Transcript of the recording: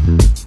Mm-hmm.